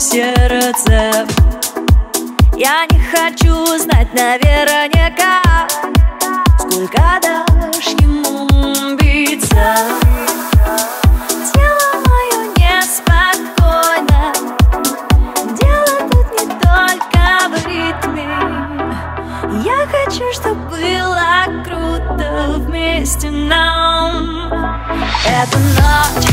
сердце. Я не хочу знать наверняка Сколько дашь ему биться. Тело мое неспокойно Дело тут не только в ритме. Я хочу, чтобы было круто вместе нам. Эту ночь